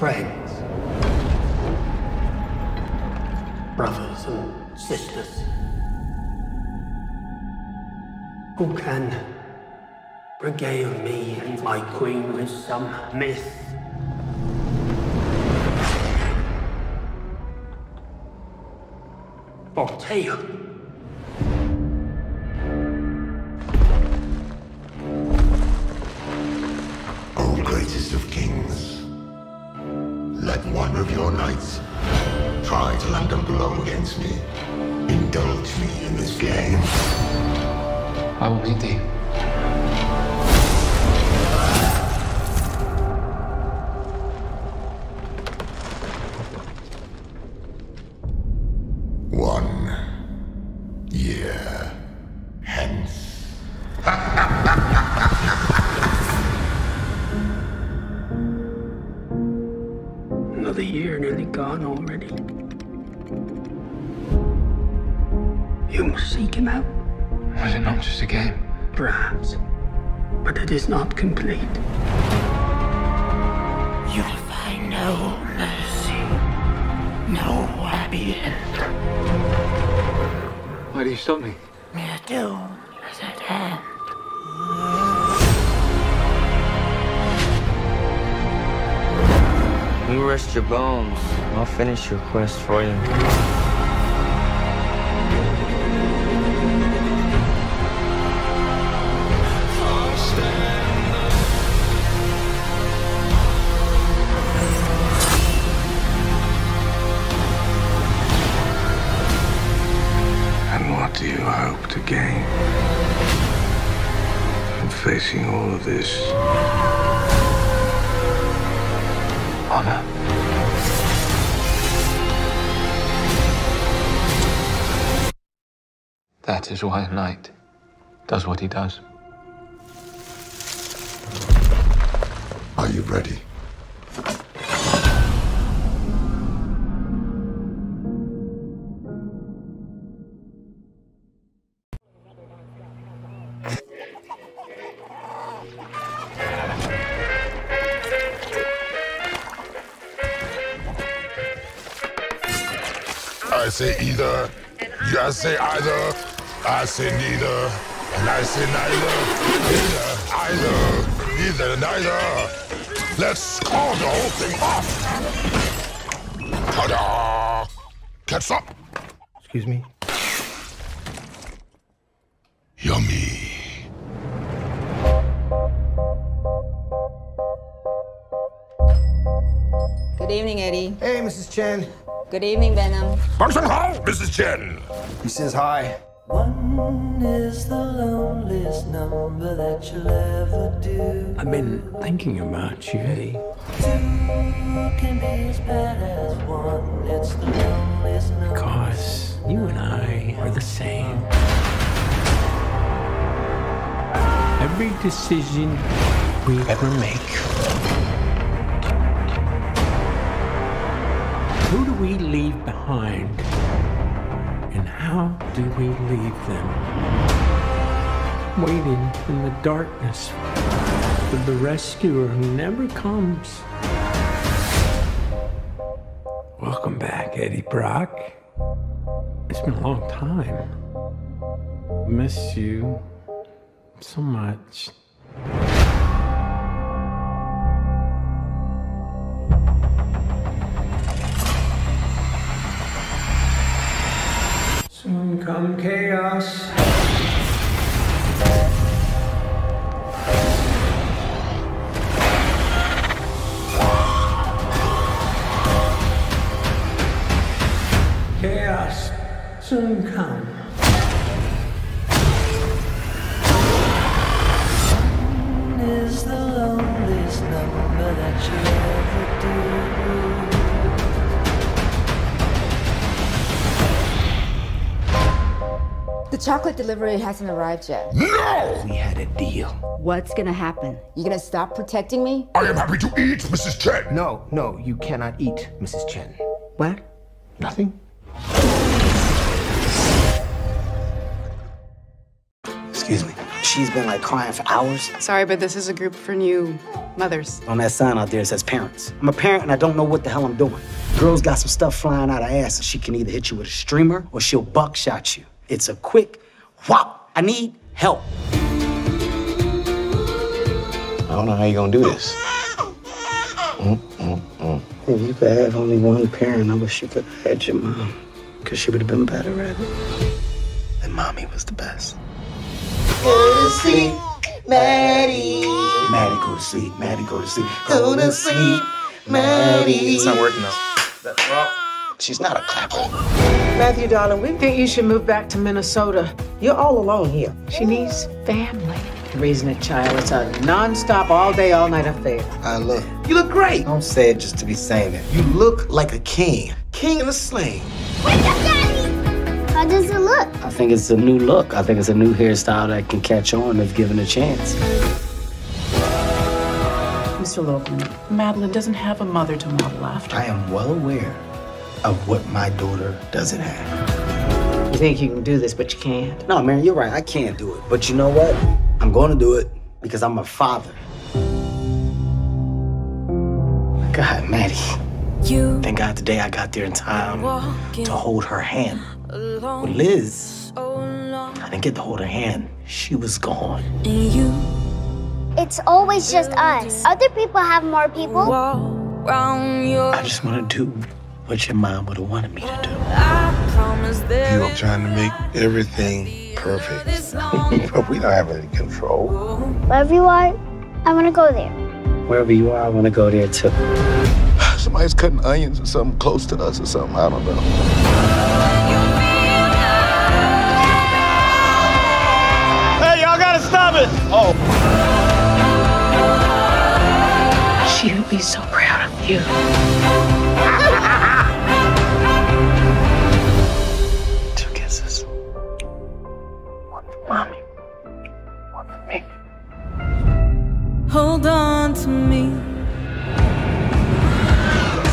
friends, brothers and sisters, who can regale me and my queen with some myth? Or tale. Of your knights try to land a blow against me. Indulge me in this game. I will meet thee. One year hence. Gone already. You must seek him out, Was it not just a game? perhaps, but it is not complete. You'll find no mercy, no happy end. Why do you stop me? Your doom is at hand. You rest your bones. I'll finish your quest for you. And what do you hope to gain from facing all of this? That is why knight does what he does. Are you ready? I say either. You say either. I say neither. And I say neither. Neither. Either. Neither. Neither. Let's call the whole thing off. Ta-da! Catch up. Excuse me? Yummy. Good evening, Eddie. Hey, Mrs. Chen. Good evening, Venom. Function Hall, Mrs. Chen. He says hi. One is the loneliest number that you'll ever do. I've been thinking about you, Eddie. Two can be as bad as one. It's the loneliest number. Because you and I are the same. Every decision we ever make. Who do we leave behind? And how do we leave them? Waiting in the darkness for the rescuer who never comes. Welcome back, Eddie Brock. It's been a long time. Miss you so much. Chaos. Chaos soon come. Is the loneliest number that you'll chocolate delivery hasn't arrived yet. No! We had a deal. What's gonna happen? You gonna stop protecting me? I am happy to eat, Mrs. Chen. No, no, you cannot eat, Mrs. Chen. What? Nothing? Excuse me. She's been like crying for hours. Sorry, but this is a group for new mothers. On that sign out there, it says parents. I'm a parent and I don't know what the hell I'm doing. Girl's got some stuff flying out of ass she can either hit you with a streamer or she'll buckshot you. It's a quick whop. I need help. I don't know how you're gonna do this. Mm, mm, mm. If you could have only one parent, I wish you could have had your mom. Because she would have been better at it. And mommy was the best. Go to sleep, Maddie. Maddie, go to sleep. Maddie, go to sleep. Go to sleep, Maddie. It's not working though. Well, she's not a clapper. Matthew, darling, we think you should move back to Minnesota. You're all alone here. She needs family. Raising a child is a non-stop, all day, all night affair. I look. You look great. Don't say it just to be saying it. You look like a king. King in a sling. How does it look? I think it's a new look. I think it's a new hairstyle that can catch on if given a chance. Mr. Logan, Madeline doesn't have a mother to model after. I am well aware of what my daughter doesn't have. You think you can do this, but you can't. No, man, you're right. I can't do it. But you know what? I'm going to do it because I'm a father. God, Maddie. You Thank God today I got there in time to hold her hand. With Liz, I didn't get to hold her hand. She was gone. and you It's always just us. Other people have more people. walk round your I just want to do what your mom would have wanted me to do. I promise there You are trying to make everything perfect. but we don't have any control. Wherever you are, I want to go there. Wherever you are, I want to go there too. Somebody's cutting onions or something close to us or something. I don't know. Hey, y'all gotta stop it! Oh. She would be so proud of you. Mommy. One for me. hold on to me.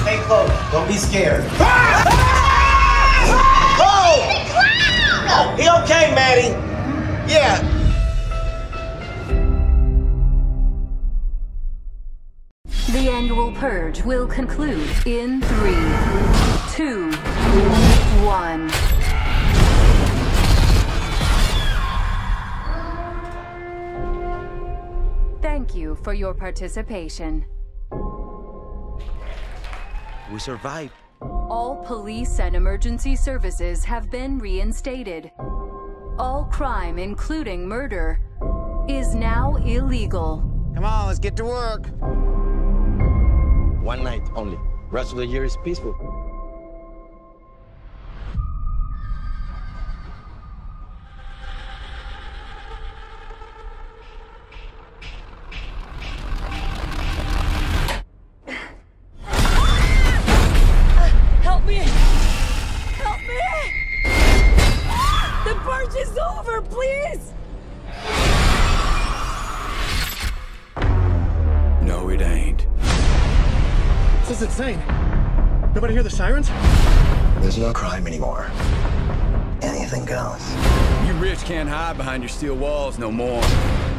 Stay close. Don't be scared. Oh! Oh, he okay, Maddie? Yeah. The annual purge will conclude in three, two, one. You for your participation. We survived. All police and emergency services have been reinstated. All crime, including murder, is now illegal. Come on, let's get to work. One night only. Rest of the year is peaceful. Behind your steel walls no more.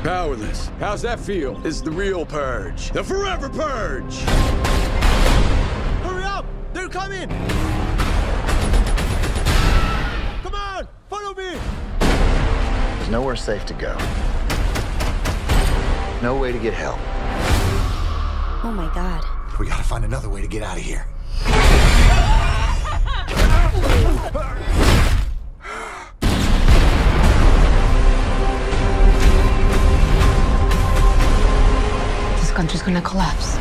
Powerless. How's that feel? This is the real purge. The forever purge! Hurry up! They're coming! Come on! Follow me! There's nowhere safe to go. No way to get help. Oh my god. We gotta find another way to get out of here. country's gonna collapse.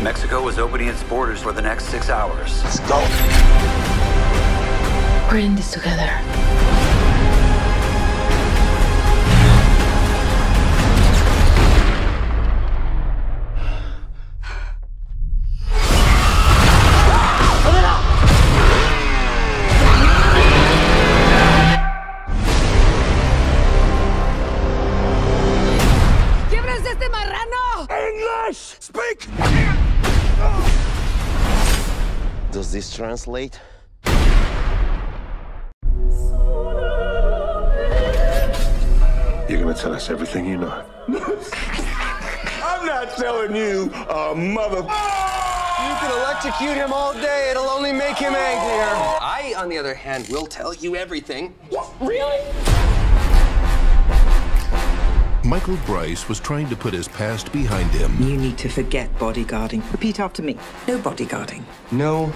Mexico is opening its borders for the next six hours. Let's go. We're in this together. Translate? You're gonna tell us everything you know. I'm not telling you, uh, mother. You can electrocute him all day. It'll only make him angrier. I, on the other hand, will tell you everything. Really? Michael Bryce was trying to put his past behind him. You need to forget bodyguarding. Repeat after me. No bodyguarding. No.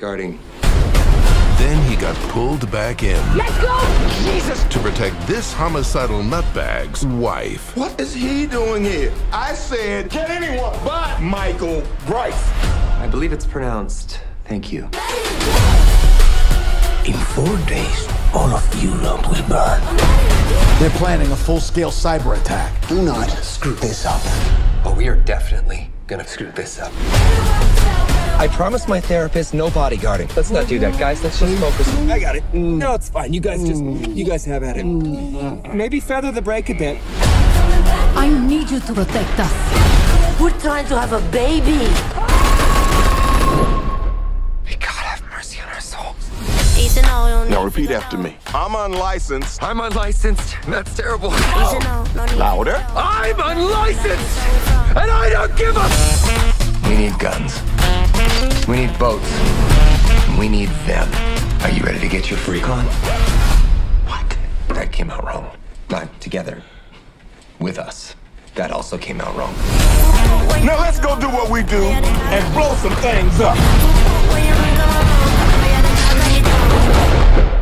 Bodyguarding. Then he got pulled back in. Let's go! Jesus! To protect this homicidal nutbag's wife. What is he doing here? I said, get anyone but Michael Bryce. I believe it's pronounced thank you. In four days, all of Europe will burn. They're planning a full-scale cyber attack. Do not screw this up. Oh, we are definitely gonna screw this up. I promised my therapist no bodyguarding. Let's not do that, guys. Let's just focus. I got it. Mm. No, it's fine. You guys just, you guys have at it. Mm. Maybe feather the brake a bit. I need you to protect us. We're trying to have a baby. May God have mercy on our souls. Now repeat after me. I'm unlicensed. I'm unlicensed. That's terrible. Louder. I'm unlicensed, and I don't give a. We need guns. We need boats. We need them. Are you ready to get your freak on? What? That came out wrong. Not together. With us. That also came out wrong. Now let's go do what we do and blow some things up.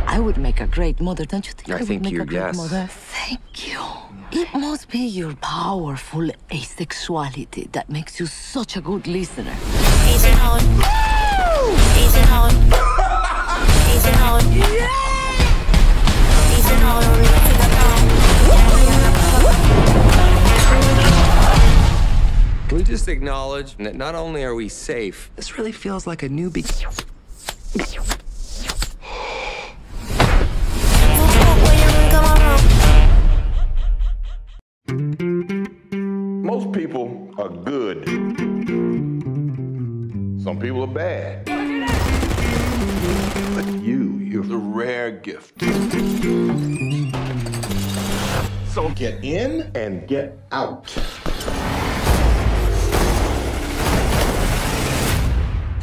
I would make a great mother, don't you think? I would think make you- a great yes. Mother? Thank you. It must be your powerful asexuality that makes you such a good listener. Can we just acknowledge that not only are we safe, this really feels like a new Most people are good. Some people are bad. But you, you're the rare gift. So get in and get out.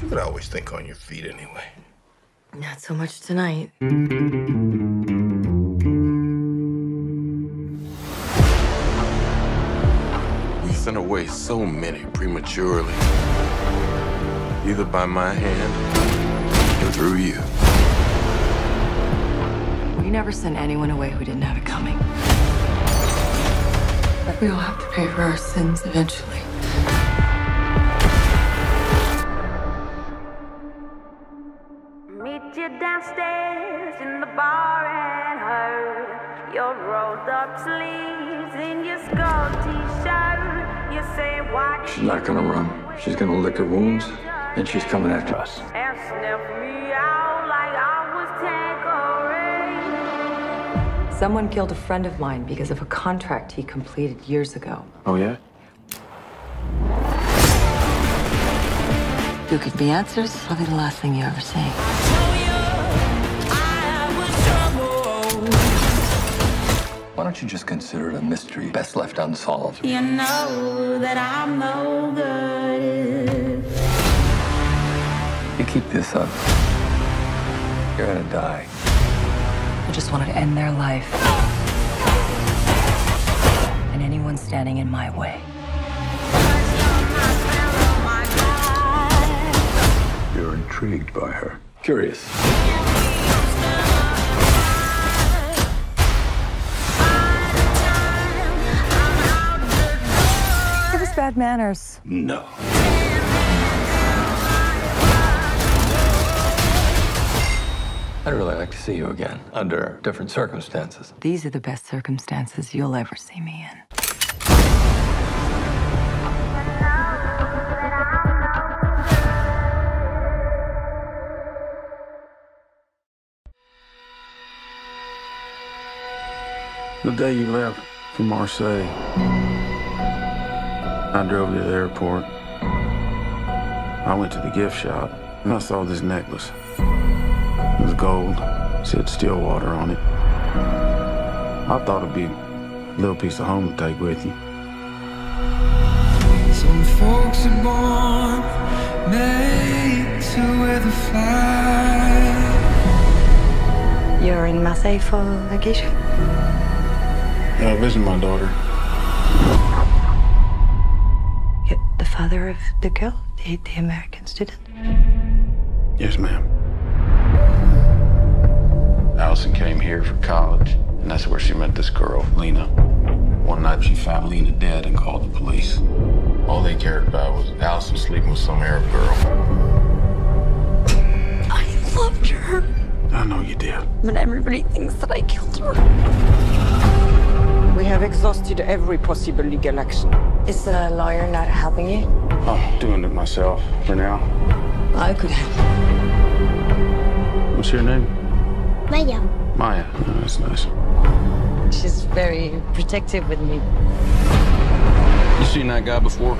You can always think on your feet anyway. Not so much tonight. Sent away so many prematurely. Either by my hand or through you. We never sent anyone away who didn't have it coming. But we all have to pay for our sins eventually. Meet you downstairs in the bar and heard your rolled up sleeves in your skull She's not gonna run. She's gonna lick her wounds, and she's coming after us. and sniff me out like I was Tanqueray. Someone killed a friend of mine because of a contract he completed years ago. Oh, yeah? You give me answers, I'll be the last thing you ever say. Don't you just consider it a mystery best left unsolved? You know that I'm no good. You keep this up, you're gonna die. I just wanted to end their life. And anyone standing in my way. You're intrigued by her. Curious. Bad manners. No. I'd really like to see you again, under different circumstances. These are the best circumstances you'll ever see me in. The day you left for Marseille, I drove to the airport. I went to the gift shop and I saw this necklace. It was gold, it Said still water on it. I thought it'd be a little piece of home to take with you. Some folks are born made to wear the flag. You're in Marseille for vacation? Yeah, I visit my daughter. Father of the girl, the, the American student? Yes, ma'am. Allison came here for college, and that's where she met this girl, Lena. One night she found Lena dead and called the police. All they cared about was Allison sleeping with some Arab girl. I loved her, I know you did. but everybody thinks that I killed her. We have exhausted every possible legal action. Is the lawyer not helping you? I'm doing it myself for now. I could help. What's your name? Maya. Maya. Oh, that's nice. She's very protective with me. You seen that guy before?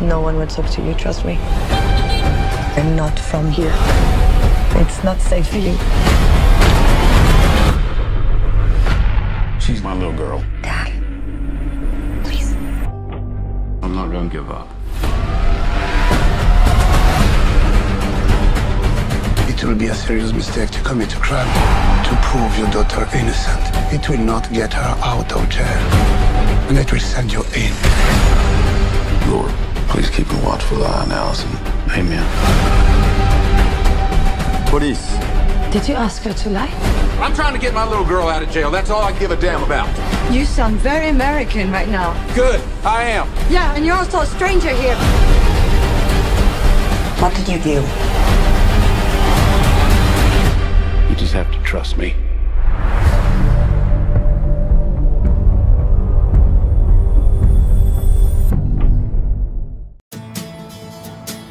No one would talk to you, trust me. I'm not from here. It's not safe for you. She's my little girl. I'm not gonna give up. It will be a serious mistake to commit a crime to prove your daughter innocent. It will not get her out of jail, and it will send you in. Lord, please keep a watchful eye on Allison. Amen. Police. Did you ask her to lie? I'm trying to get my little girl out of jail. That's all I give a damn about. You sound very American right now. Good. I am. Yeah, and you're also a stranger here. What did you do? You just have to trust me.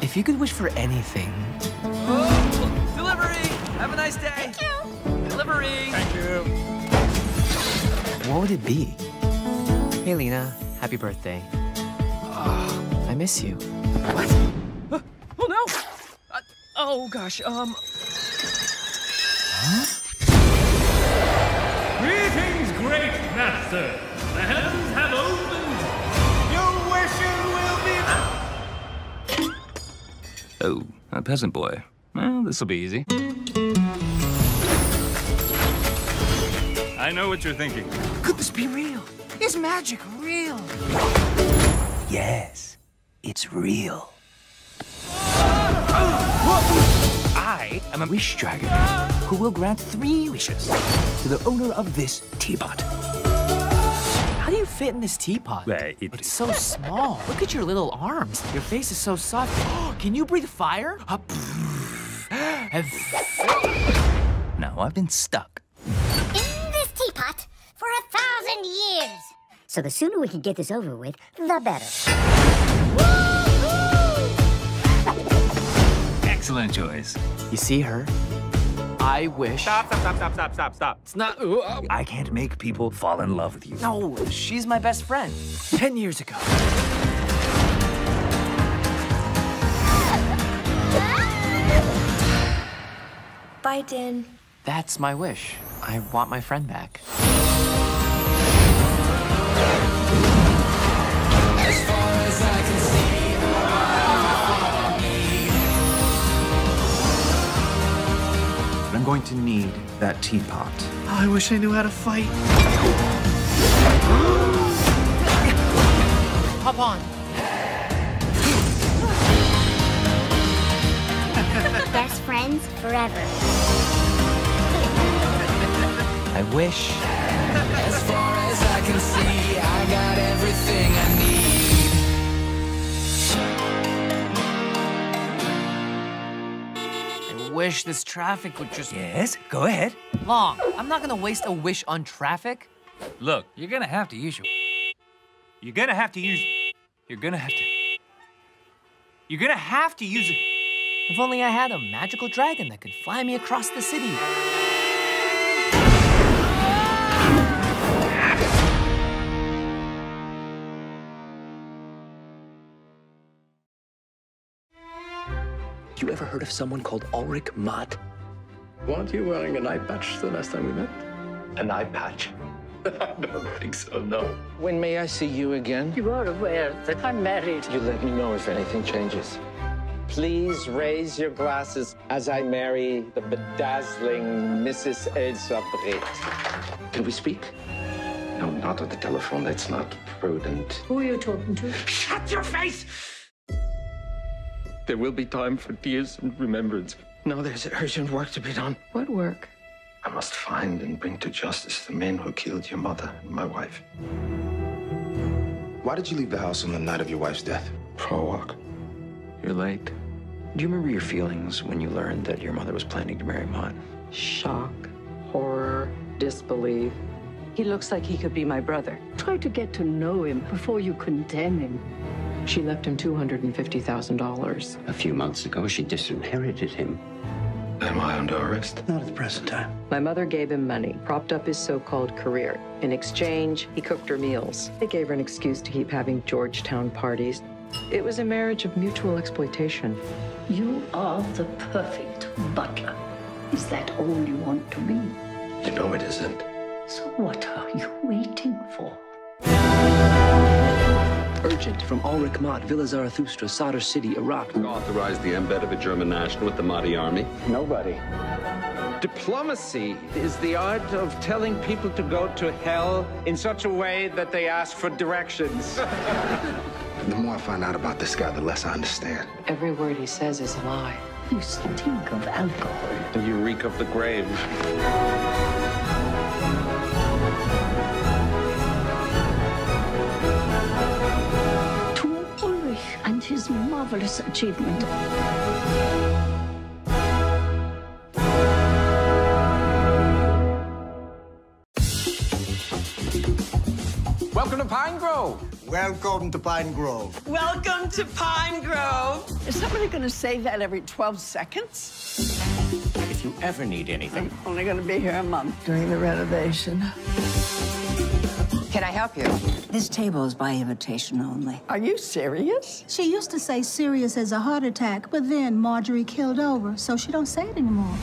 If you could wish for anything, Oh, delivery! Have a nice day. Thank you. Delivery. Thank you. What would it be? Hey, Lena, happy birthday. Ah, I miss you. What? Oh no! Uh, oh gosh. Um. Greetings, great master. The heavens have opened. Your wishes will be. Oh, a peasant boy. Well, this'll be easy. I know what you're thinking. Could this be real? Is magic real? Yes, it's real. I am a wish dragon who will grant three wishes to the owner of this teapot. How do you fit in this teapot? It's so small. Look at your little arms. Your face is so soft. Can you breathe fire? no, I've been stuck. Years. So the sooner we can get this over with, the better. Excellent choice. You see her? I wish. Stop! Stop! Stop! Stop! Stop! Stop! Stop! It's not. I can't make people fall in love with you. No, she's my best friend. Ten years ago. Bye, Din. That's my wish. I want my friend back. But I'm going to need that teapot. I wish I knew how to fight. Hop on. Best friends forever. I wish. As far as I can see, I got everything I need. I wish this traffic would just. Yes, go ahead. Long. I'm not gonna waste a wish on traffic. Look, you're gonna have to use your. You're gonna have to use. You're gonna have to. You're gonna have to use it. If only I had a magical dragon that could fly me across the city. Have you ever heard of someone called Ulrich Mott? Weren't you wearing an eye patch the last time we met? An eye patch. I don't think so, no. When may I see you again? You are aware that I'm married. You let me know if anything changes. Please raise your glasses as I marry the bedazzling Mrs. Elsa Brecht. Can we speak? No, not on the telephone. That's not prudent. Who are you talking to? Shut your face! There will be time for tears and remembrance. No, there's urgent work to be done. What work? I must find and bring to justice the men who killed your mother and my wife. Why did you leave the house on the night of your wife's death? For a walk. You're late. Do you remember your feelings when you learned that your mother was planning to marry Mott? Shock, horror, disbelief. He looks like he could be my brother. Try to get to know him before you condemn him. She left him $250,000. A few months ago, she disinherited him. Am I under arrest? Not at the present time. My mother gave him money, propped up his so-called career. In exchange, he cooked her meals. They gave her an excuse to keep having Georgetown parties. It was a marriage of mutual exploitation. You are the perfect butler. Is that all you want to be? You know it isn't. So what are you waiting for? Urgent from Ulrich Mott, Villa Zarathustra, Sadr City, Iraq. Authorized the embed of a German national with the Mahdi army. Nobody. Diplomacy is the art of telling people to go to hell in such a way that they ask for directions. The more I find out about this guy, the less I understand. Every word he says is a lie. You stink of alcohol. You reek of the grave. His marvelous achievement. Welcome to Pine Grove. Welcome to Pine Grove. Welcome to Pine Grove. Is somebody going to say that every 12 seconds? If you ever need anything, I'm only going to be here a month during the renovation. Can I help you? This table is by invitation only. Are you serious? She used to say serious as a heart attack, but then Marjorie killed over, so she don't say it anymore.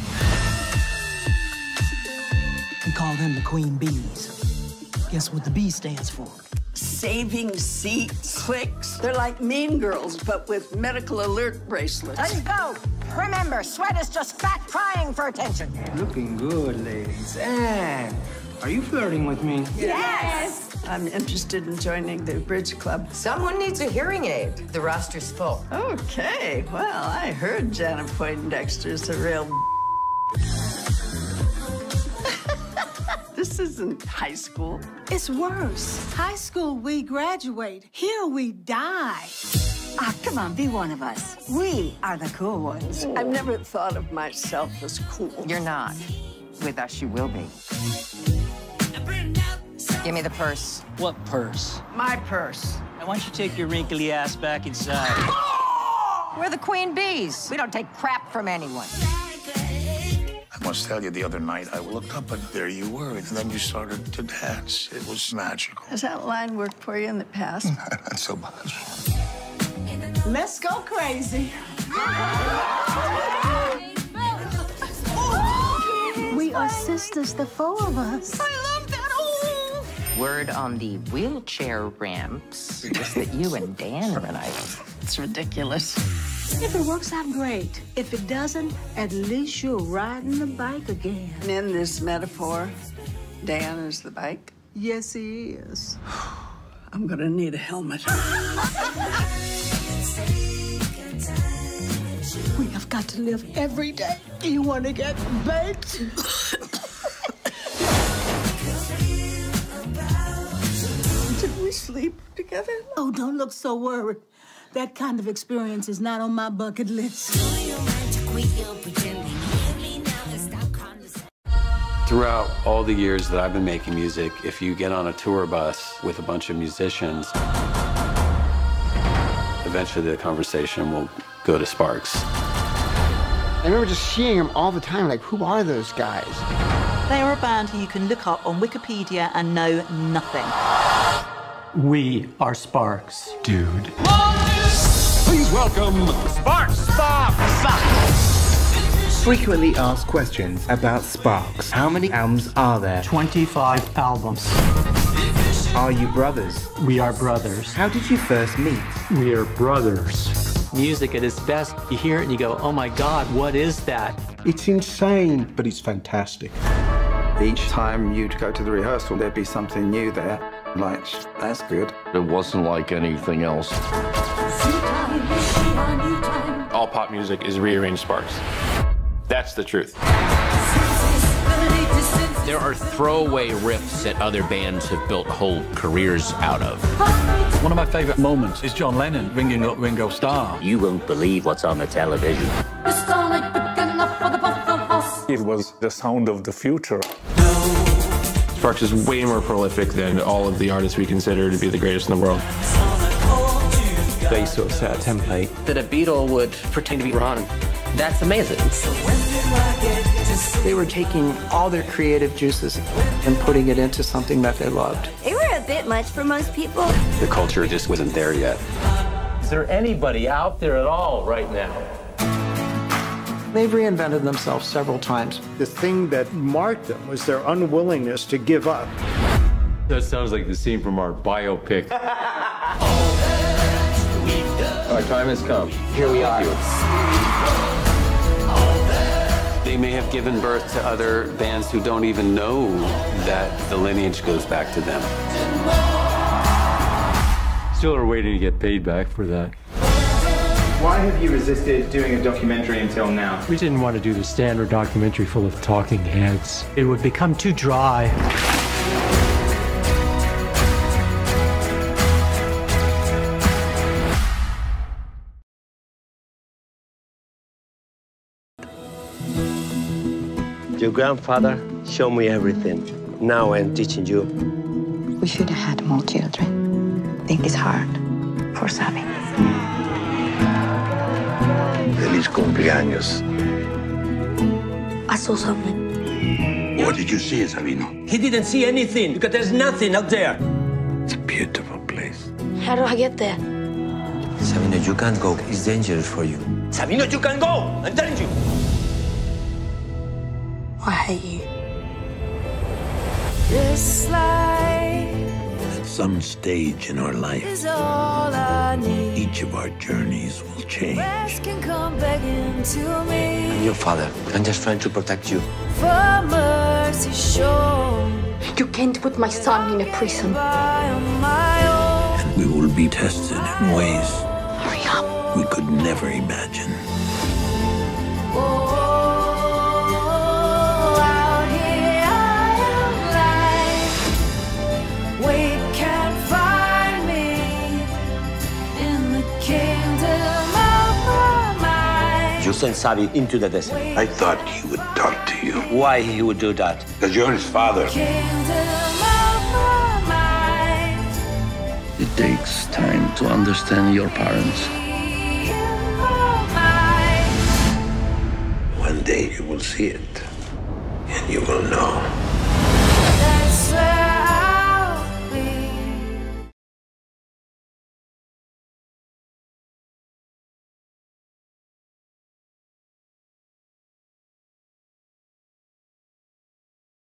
We call them the queen bees. Guess what the B stands for? Saving seats. Clicks. They're like mean girls, but with medical alert bracelets. Let's go. Remember, sweat is just fat crying for attention. Looking good, ladies. And are you flirting with me? Yes! I'm interested in joining the bridge club. Someone needs a hearing aid. The roster's full. Okay, well, I heard Janet Poindexter's a real. this isn't high school. It's worse. High school, we graduate. Here, we die. Ah, come on, be one of us. We are the cool ones. I've never thought of myself as cool. You're not. With us, you will be. Give me the purse. What purse? My purse. Now, why don't you take your wrinkly ass back inside? We're the queen bees. We don't take crap from anyone. I must tell you, the other night I looked up and there you were, and then you started to dance. It was magical. Has that line worked for you in the past? Not so much. Let's go crazy. We are sisters, the four of us. Word on the wheelchair ramps is that you and Dan are an item. It's ridiculous. If it works out, great. If it doesn't, at least you're riding the bike again. In this metaphor, Dan is the bike. Yes, he is. I'm gonna need a helmet. We have got to live every day. You want to get baked? sleep together? Oh, don't look so worried. That kind of experience is not on my bucket list. Throughout all the years that I've been making music, if you get on a tour bus with a bunch of musicians, eventually the conversation will go to Sparks. I remember just seeing them all the time, like, who are those guys? They are a band who you can look up on Wikipedia and know nothing. We are Sparks, dude. Please welcome Sparks. Sparks. frequently asked questions about Sparks. How many albums are there? 25 albums. Are you brothers? We are brothers. How did you first meet? We are brothers. Music at its best, you hear it and you go, oh my God, what is that? It's insane, but it's fantastic. Each time you'd go to the rehearsal, there'd be something new there. Like, that's good. It wasn't like anything else. All pop music is rearranged sparks. That's the truth. There are throwaway riffs that other bands have built whole careers out of. One of my favorite moments is John Lennon ringing up Ringo Starr. You won't believe what's on the television. It was the sound of the future. Sparks is way more prolific than all of the artists we consider to be the greatest in the world. They sort of set a template that a Beatle would pretend to be Ron. That's amazing. They were taking all their creative juices and putting it into something that they loved. They were a bit much for most people. The culture just wasn't there yet. Is there anybody out there at all right now? They've reinvented themselves several times. The thing that marked them was their unwillingness to give up. That sounds like the scene from our biopic. Our time has come. Here we are. They may have given birth to other bands who don't even know that the lineage goes back to them. Still are waiting to get paid back for that. Why have you resisted doing a documentary until now? We didn't want to do the standard documentary full of talking heads. It would become too dry. Your grandfather showed me everything. Now I'm teaching you. We should have had more children. I think it's hard for Sammy. Feliz cumpleaños. I saw something. What did you see, Sabino? He didn't see anything because there's nothing out there. It's a beautiful place. How do I get there? Sabino, you can't go. It's dangerous for you. Sabino, you can go! I'm telling you. I hate you. This life At some stage in our life, is all I need. each of our journeys will change. Rest can come begging to me Your father. I'm just trying to protect you. for mercy show. You can't put my son in a prison. By on my own. And we will be tested in ways Hurry up. we could never imagine. Mind. You sent Sabi into the desert. I thought he would talk to you. Why he would do that? Because you're his father. Kingdom of my mind. It takes time to understand your parents. In my mind. One day you will see it, and you will know.